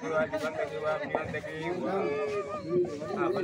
kewajiban bagi wajiban bagi ibu apa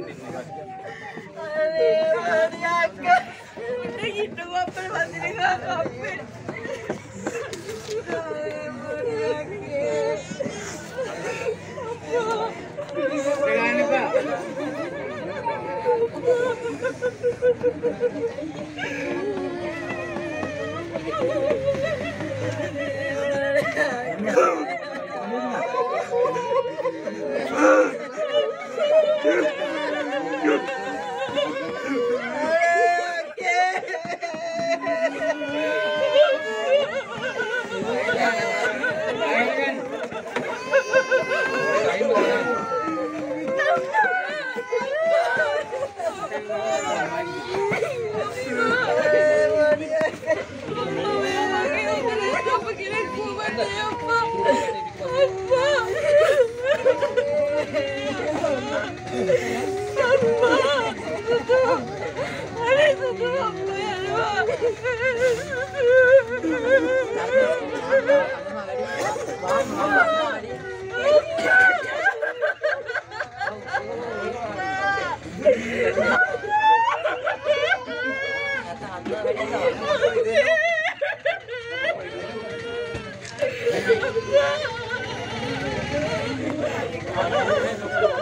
Mama. Thank you.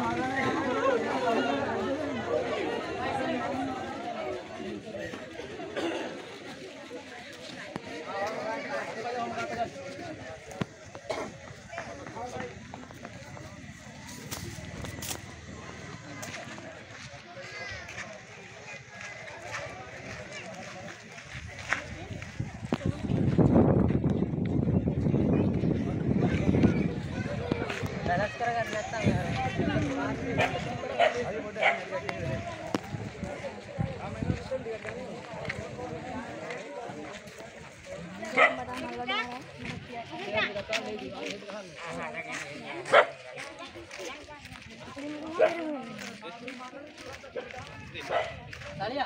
Talia, ya?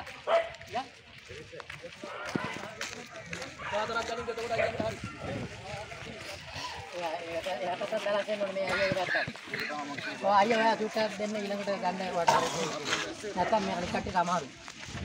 ya. Kita terapkan juga රැකෙන්න ඕනේ මේ අයියා ඉරත්තක්. ඔය අයියා ඔයා සුට්ටක් දෙන්න ඊළඟට ගන්න වට. නැත්තම් මේ අනිත් කට්ටියට අමාරුයි.